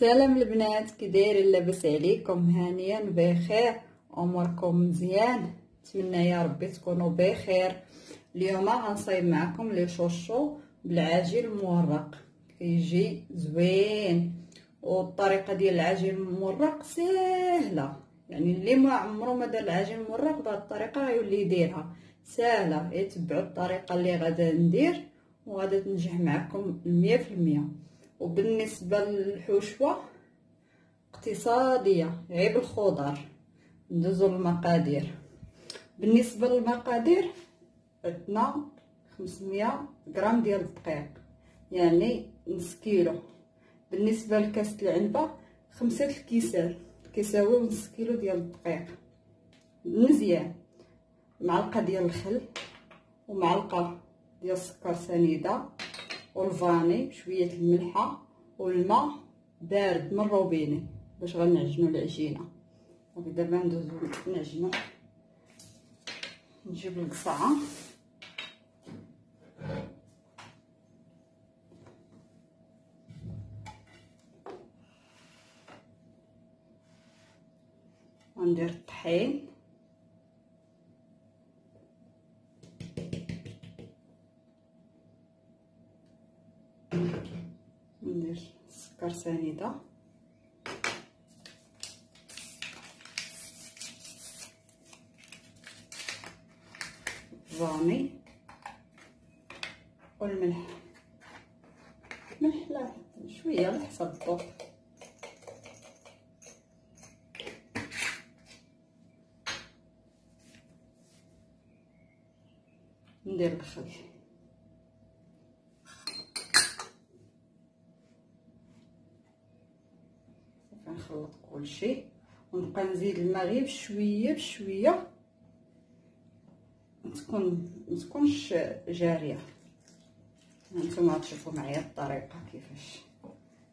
سلام البنات كي دايرين لاباس عليكم؟ هانيا بخير. أموركم مزيان؟ نتمنى يا ربي تكونوا بخير. اليوم غنصايب معكم لي شوشو بالعجين المورق. كيجي زوين. والطريقة ديال العجين المورق سهلة. يعني اللي ما عمره ما دار العجين المورق بهذه الطريقة غيولي يديرها. سهلة. يتبعوا الطريقة اللي غادا ندير وغادا تنجح معكم 100% وبالنسبة للحشوه اقتصادية غير بالخضر ندوزو للمقادير. بالنسبة للمقادير عندنا 500 غرام ديال الدقيق يعني نص كيلو. بالنسبة لكاس العنبة خمسة الكيسان كيساويو نص كيلو ديال الدقيق. مزيان. معلقة ديال الخل ومعلقة ديال السكر سنيدة. والفاني شوية الملحة والماء بارد من الروبيني باش غنعجنوا العجينة. ودابا ندوزو نعجنوا نجيب القصعه وندير الطحين. السكر سنيده الفاني والملح ملح لا شوية على حسب الذوق ندير الخل كلشي ونبقى نزيد الماء غير بشوية. بشويه تكون متكونش جارية. هانتوما غتشوفوا معايا الطريقة كيفاش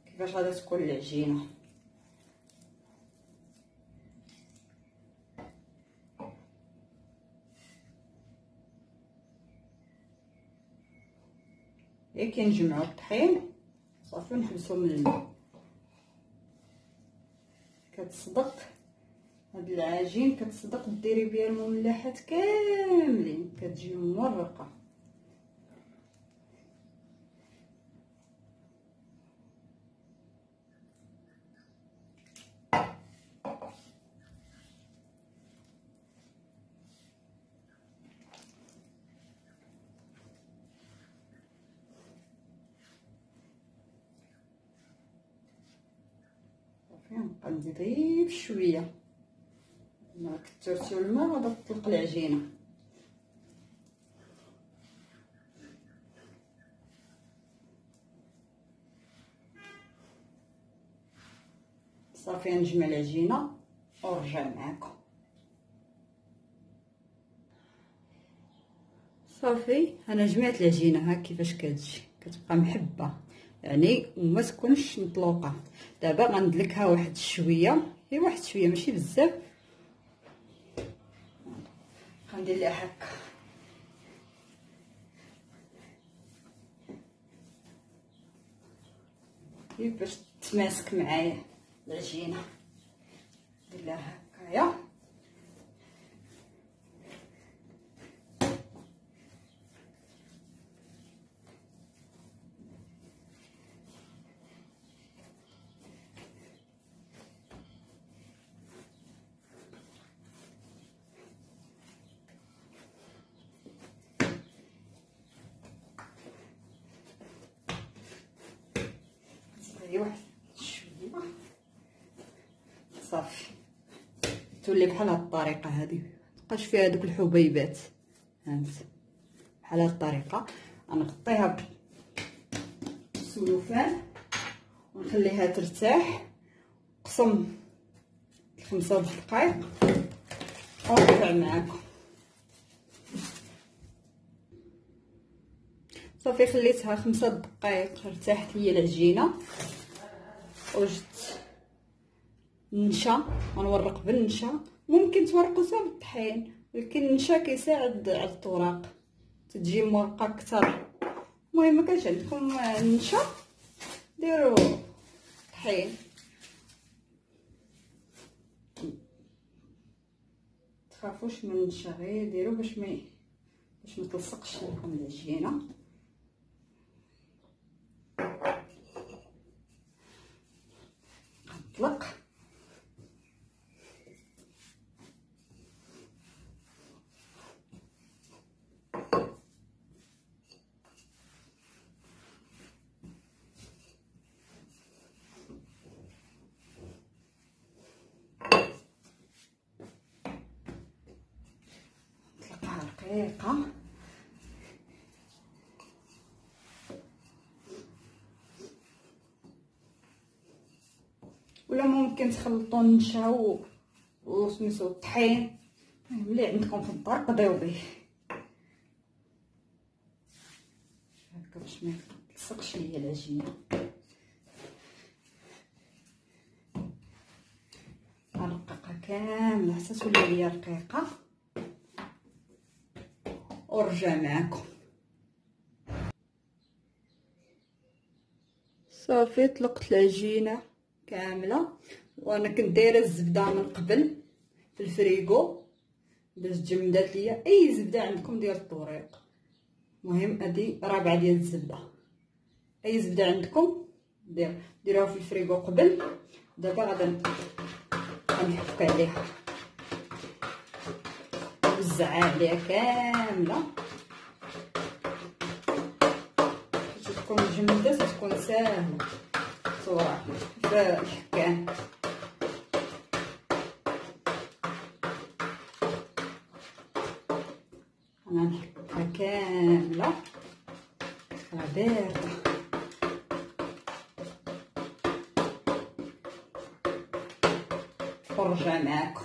كيفاش غادي تكون العجينة. غير كنجمعوا الطحين صافي ونحبسو من الماء. كتصدق؟ هاد العجين كتصدق ديري بها المملحات كاملين كتجي مورقة. نبقى نزيد غير بشويه ما كثرتو الماء غادا تطلق العجينه صافي نجمع العجينة ونرجع معاكم. صافي أنا جمعت العجينة ها كيفاش كتجي. كتبقى محبة. يعني وما تكونش مطلوقة. دابا غندلكها واحد شوية. هي واحد شوية ماشي بزاف. غندير ليها هكا. باش تماسك معايا العجينة. ندير لها هكايا. هي واحد شوية. صافي. تولي بحال هاد الطريقة هادي. مبقاش فيها دوك الحبيبات. هانت بحال هاد الطريقة. غنغطيها بالسلوفان ونخليها ترتاح. قسم خمسة دقائق ونرجع معاكم. صافي خليتها خمسة دقائق ارتاحت لي العجينة. وجدت نشا غنورق بالنشا. ممكن تورقو حتى بالطحين ولكن النشا كيساعد على الطراق. تجي مورقة أكثر. المهم كانش عندكم النشا ديروا طحين. تخافوش من النشا غير ديروا باش ما باش ما تلصقش لكم العجينة. lắc Hãy subscribe cho النشا و وسميتو الطحين ملي عندكم في الدار قضيو به هكا باش ما تلصقش ليا العجينة. غنرققها كاملة حتى تولي ليا رقيقة؟ ورجع معكم صافي طلقت العجينة. كاملة. وأنا كنت دايرة الزبدة من قبل في الفريغو باش تجمدات ليا. أي زبدة عندكم ديال الطريق. المهم ادي رابعة ديال الزبدة. أي زبدة عندكم؟ دير ديروها في الفريغو قبل. دابا غادا غنحك عليها. نوزعها عليها كاملة. باش تكون جمدات تكون ساهلة. صراحة في الحكام أنا نحكها كاملة. راه بارده ونرجع معاكم.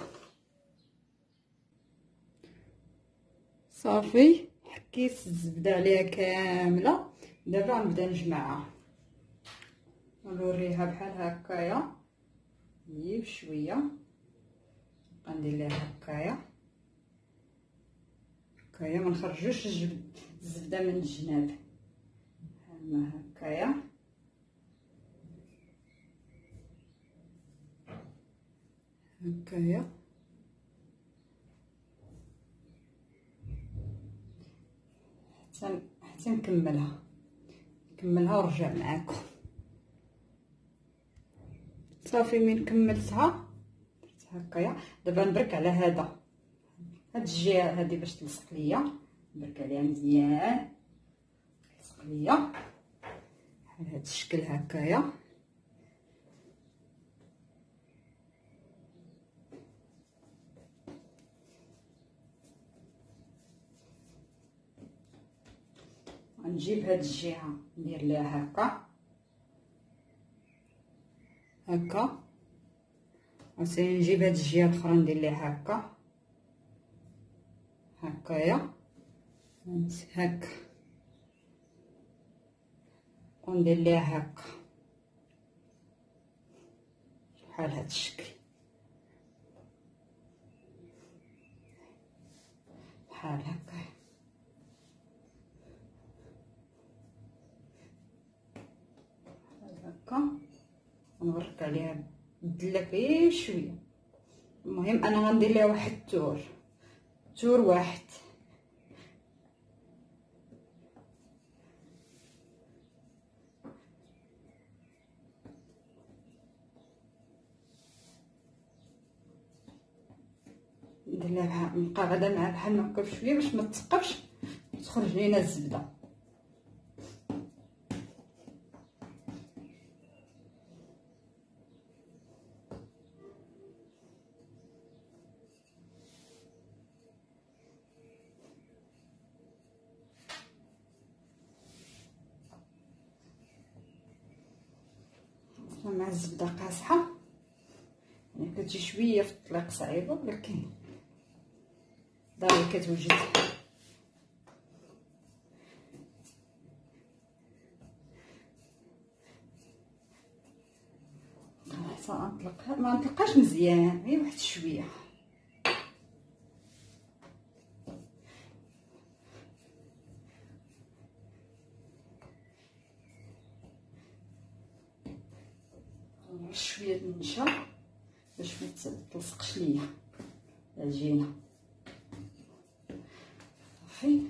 صافي. حكيت الزبدة عليها كاملة. دابا غنبدا نجمعها. نوريها بحال هكايا. هي بشويه غندير ليها هكايا. هكايا ما نخرجوش الزبدة من الجناب. بحال هكايا. هكايا. حتى حتى نكملها. نكملها ونرجع معاكم. صافي من كملتها درت هكايا. دابا نبرك على هذا. هاد الجهه هادي باش تلصق ليا. نبرك عليها مزيان. تلصق ليا. بحال هاد الشكل هكايا. غنجيب هاد الجهة ندير ليها هكا. هكا. عاوتاني نجيب هاد الجهة الأخرى ندير ليها هكا. هكايا. هكا وندير ليها هكا بحال هاد الشكل. بحال هكا. ونغرق عليها الدله غير شوية. المهم أنا غندير ليها واحد التور تور واحد. ندير لها غادا معها بحال هكا بشويه باش ما تثقفش تخرج لينا الزبدة. مع الزبدة قاصحة. يعني كتجي شوية في الطليق صعيبه ولكن ضروري كتوجد. حتى نطلقها. ما نطلقهاش مزيان غير واحد شوية شوية النشا باش ما تلصقش ليا العجينه صافي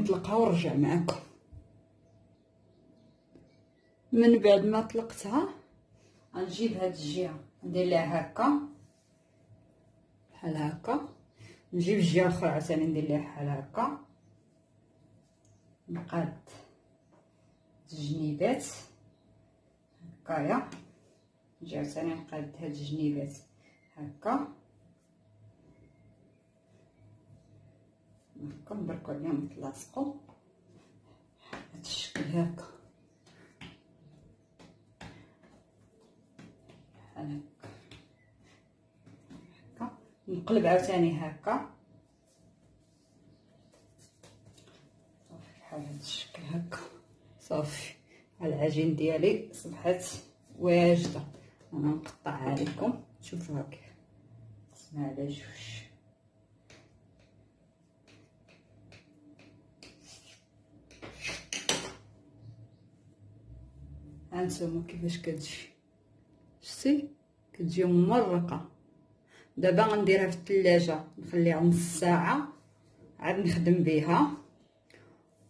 نطلقها ونرجع معكم من بعد ما طلقتها غنجيب هاد الجهة. ندير لها هكا بحال هكا. نجيب الجهه الاخرى عاوتاني ندير لها بحال هكا. نقاد الجنيبات هكايا. نجي عاوتاني نقاد هاد الجنيبات هكا. هكا نبركو عليهم يتلاصقو هاد الشكل هكا. بحال هكا. هكا. نقلب عاوتاني هكا. صافي بحال هاد الشكل هكا. صافي. العجين ديالي صبحت واجدة. أنا نقطعها لكم شوفوها كيف قسمها على جوج. هانتوما كيفاش كتجي. شتي؟ كتجي ممرقة. دابا غنديرها في الثلاجه نخليها نص ساعه عاد نخدم بها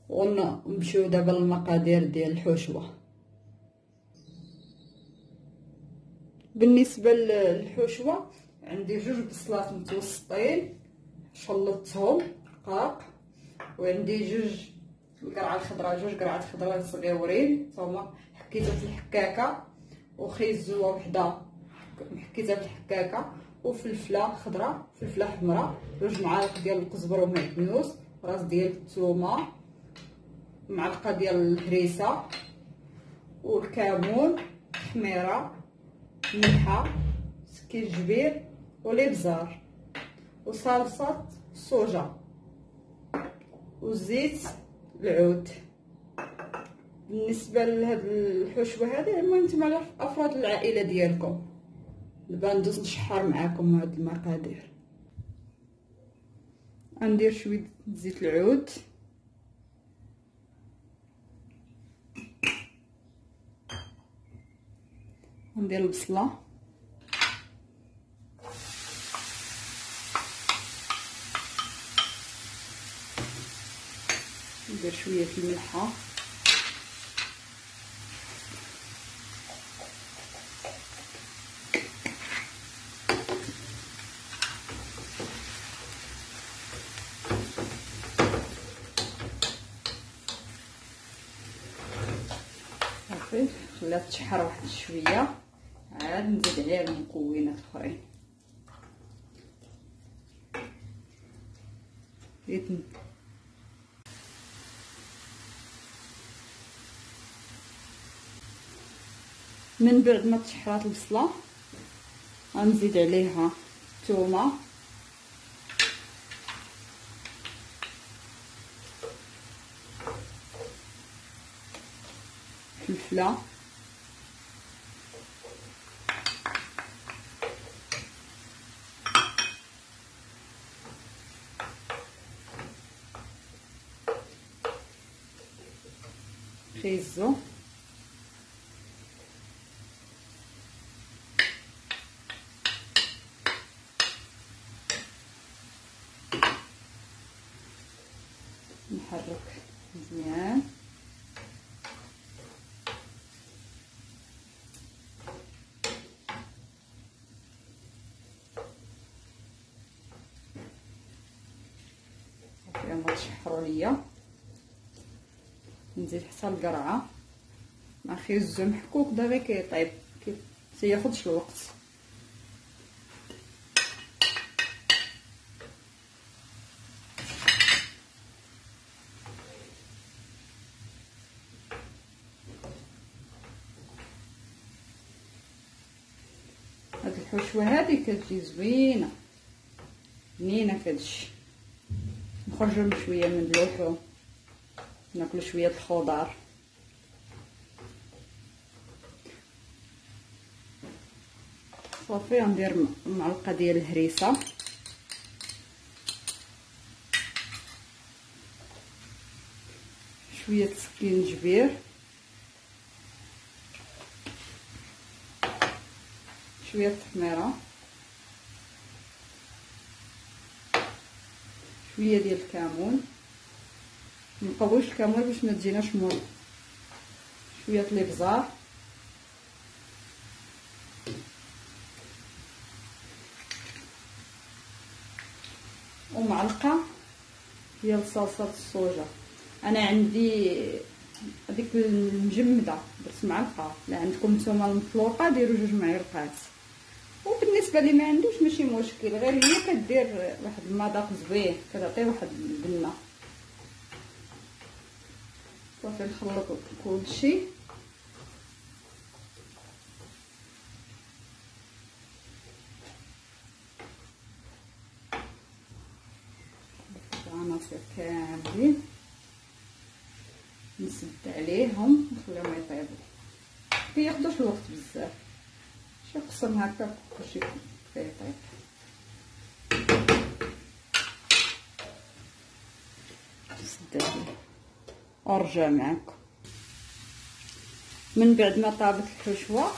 ونمشيو دابا للمقادير ديال الحشوه بالنسبة للحشوه عندي جوج بصلات متوسطين شلطتهم رقاق وعندي جوج القرعة الخضراء جوج قرعات خضراء صغيورين. هما حكيتها في الحكاكة وخيزوه وحدة. حكيتها في الحكاكة وفلفله خضراء فلفله حمراء جوج معالق ديال الكزبر ومعدنوس راس ديال الثومه معلقة ديال الهريسة والكمون خميره ملحة سكينجبير وليبزار وصلصة الصوجا وزيت العود. بالنسبة لهاد الحشوة هذه المهم نتوما أفراد العائلة ديالكم. دابا ندوز نشحر معاكم هاد المقادير. غندير شوية زيت العود. ندير البصلة. ندير شوية الملحة صافي خليها تشحر واحد شوية. عاد نزيد عليها المكونات الاخرين من بعد ما تشحرات البصلة غنزيد عليها الثومه فلفلة. خيزو نحرك مزيان صافي هما تشحروا ليا نزيد حتى القرعه مع خيزو محكوك دغيا كيطيب. تياخدش الوقت هاد الحشوه هادي كتجي زوينة. بنينه كتجي. نخرجوا شوية من اللحوم ناكلو شوية الخضار صافي غندير معلقة ديال الهريسة. شوية سكينجبير شوية التحميره شوية ديال الكمون. منقويش الكمون باش ما تجيناش مر شوية الابزار ومعلقه ديال صلصه الصوجه أنا عندي هذيك المجمده درت معلقه لا عندكم نتوما المطلوقه ديروا جوج معالق وبالنسبه اللي ما عندوش ماشي مشكل غير هي كدير واحد المذاق زوين كتعطي واحد البنه صافي نخلط كلشي العناصر كاملين نسد عليهم ونخليهم يطيبوا. كياخدوش الوقت بزاف. شي قسم هكا كلشي كيطيب نسد عليه ورجع معكم من بعد ما طابت الحشوة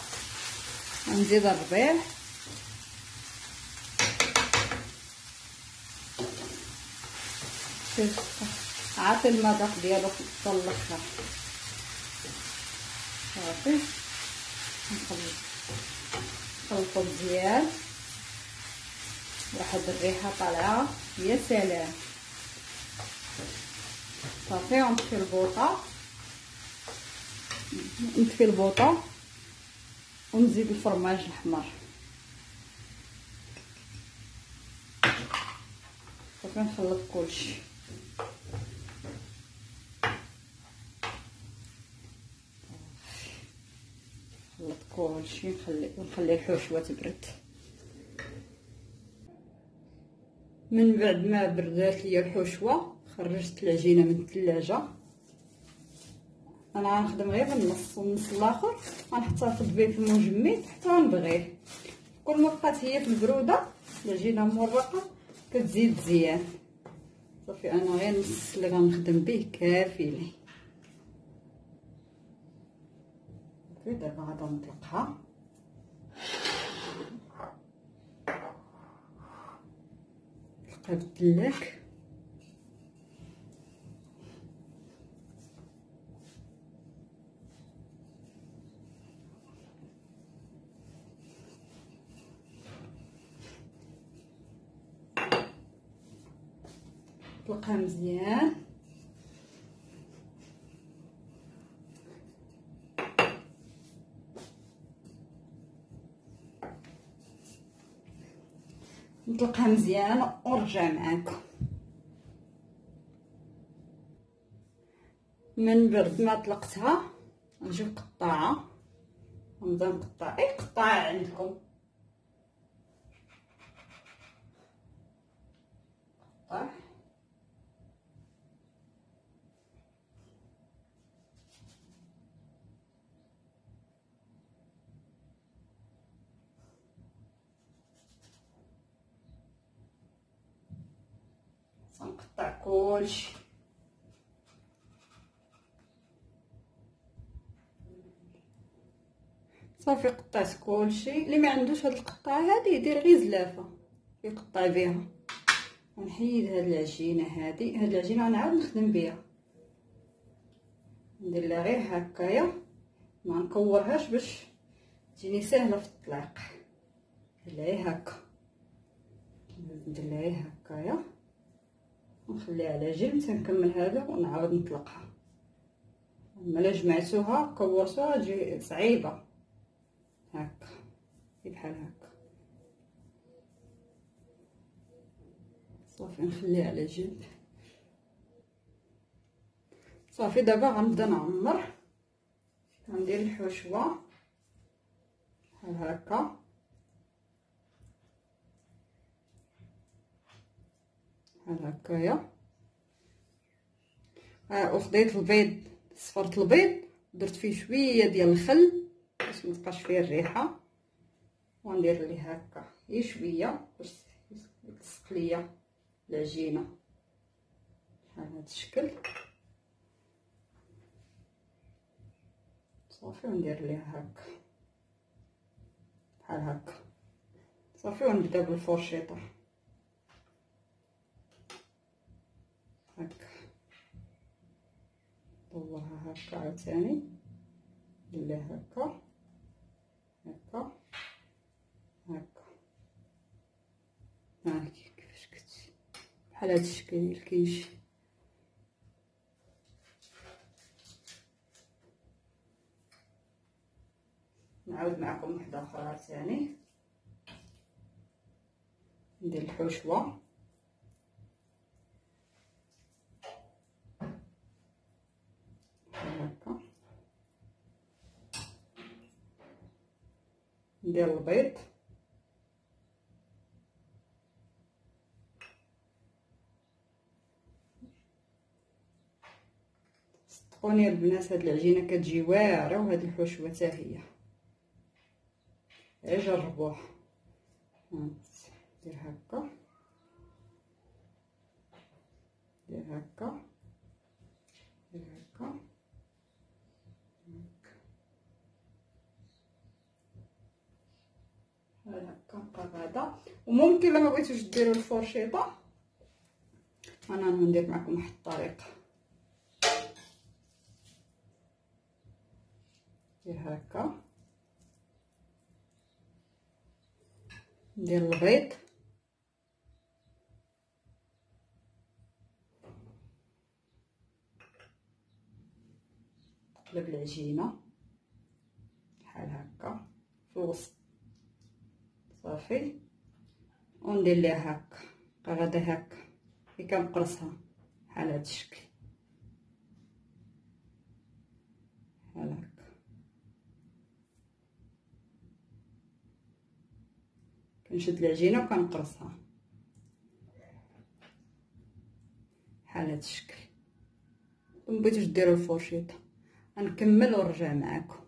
غنزيد الربيع عاطي المذاق ديالو في صافي نخلط نخلطو مزيان. واحد الريحة طالعة. يا سلام. صافي ونطفي البوطه. نطفي البوطه ونزيد الفرماج الأحمر. صافي نخلط كلشي. نخلط كلشي نخلي ونخلي الحشوه تبرد من بعد ما بردات ليا الحشوه خرجت العجينة من الثلاجة. أنا غنخدم غير النص والنص الآخر. غنحطها به في المجمد حتى نبغيه كل ما بقات هي في البرودة العجينة مورقة كتزيد مزيان. صافي أنا غير النص اللي غنخدم به كافي. لي دابا غادا نطلقها الدلاك نطلقها مزيان. نطلقها مزيان ونرجع معاكم. من بعد ما طلقتها نجيب قطاعه ونبدا نقطع. اي قطاعة عندكم؟ قطع غنقطع كلشي صافي قطعت كلشي اللي ما عندوش هاد القطعه هادي يدير غير زلافه يقطع بها ونحيد هاد العجينه هادي هاد العجينه غنعاود نخدم بها ندير لها غير هكايا ما نكورهاش باش تجيني سهله في الطلاق ندير لها هكا ندير لها هكايا ونخليها على جنب تنكمل هذا ونعاود نطلقها. ملي جمعتوها كورتوها تجي صعيبة. هكا بحال هكا. صافي نخليها على جنب صافي دابا غنبدا نعمر. غندير الحشوه بحال هكا. بحال هكايا ها وخديت البيض صفرت البيض درت فيه شوية ديال الخل باش متبقاش فيه الريحة. وندير ليه هكا غير شوية باش يلصق ليا العجينة. بحال هذا الشكل. صافي وندير ليه هكا. بحال هكا. صافي ونبدا بالفرشيطة. هكا. طوها هكا عاوتاني. ندير هكا. هكا. هكا. هاكي كيفاش كتجي بحال هاد الشكل كيجي نعاود معكم وحدة أخرى عاوتاني. ندير الحشوه هكا ندير البيض صدقوني البنات هاد العجينة كتجي واعرة وهاد الحشوه حتى هي غير جربوها ندير هكا. ندير هكا ندير هكا هكا غادا وممكن لما بغيتوش ديروا الفرشيطة أنا ندير معكم واحد الطريقة ندير هكا. ندير البيض نقلب العجينة. بحال هكا. في الوسط صافي. وندير ليها هكا غادا هكا. كي كنقرصها بحال هاد الشكل. بحال هكا. كنشد العجينة وكنقرصها بحال هاد الشكل. مبغيتوش ديروا الفرشيطه غنكمل ونرجع معكم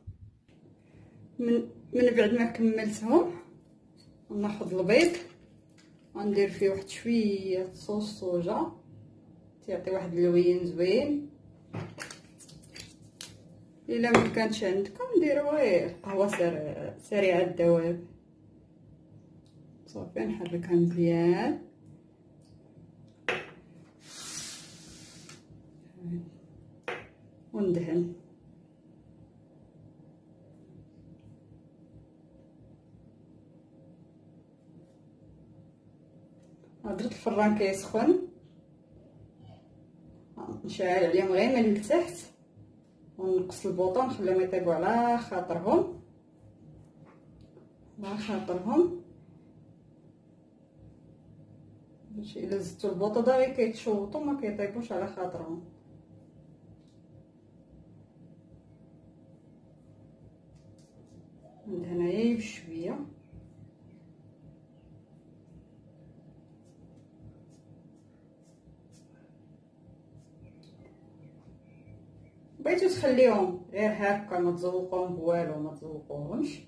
من من بعد ما كملتهم ناخذ البيض وندير فيه واحد شوية صوص صوجا تيعطي واحد اللوين زوين. إلا ما كانش عندكم ديروا غير قهوة سريعة الذواب صافي نحركها مزيان. وندهن. درت الفران كيسخن نشعل عليهم غير من التحت. ونقص البوطه نخليهم يطيبوا على خاطرهم. على خاطرهم. باش الا زدتو البوطه دغيا كيتشوطوا ما كيطيبوش على خاطرهم. ندهنها بشويه بغيتو تخليهم غير هكا ما تزوقوهم بوالو ما تزوقوهمش.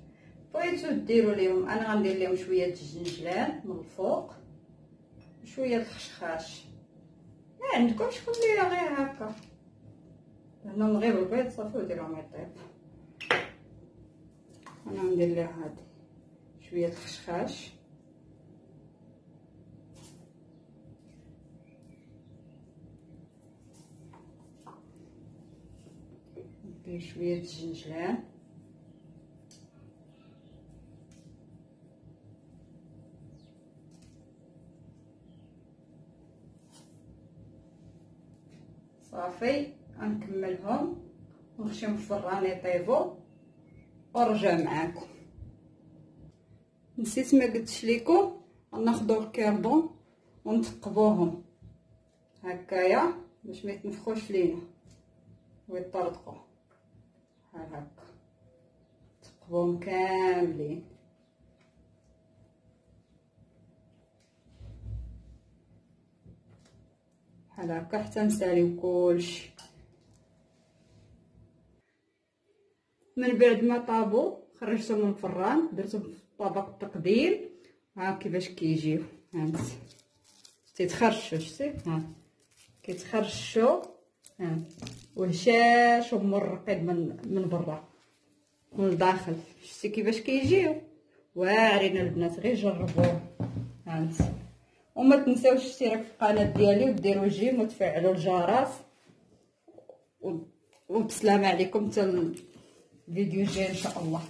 بغيتو ديروا ليهم أنا غندير ليهم شوية الجنجلان من الفوق شوية الخشخاش. ما عندكمش خليها غير هكا. هنا نغيب البيض صافي وديرهم يطيب أنا ندير ليها هادي شوية الخشخاش. ندير شوية الجنجلان صافي غنكملهم ونخشيهم في الفران يطيبوا ونرجع معاكم نسيت ما قلتش لكم غناخذوا الكيردون ونثقبوهم هكايا باش ما يتنفخوش لينا ويطرطقوا بحال هكا تقبوهم كاملين. بحال هكا حتى نساليو كلشي من بعد ما طابو خرجتهم من الفران درتهم في طبق التقديم ها كيفاش كيجيو؟ هانت. تيتخرشوا شتي؟ ها. كيتخرشوا ها وهشاش ومرقين من من برا. من الداخل. شتي كيفاش كيجيو؟ واعرين البنات غير جربوه. هانت وما تنساوش الاشتراك في القناة ديالي وديروا جيم وتفعلوا الجرس. وبسلامه عليكم. حتى الفيديو الجاي إن شاء الله.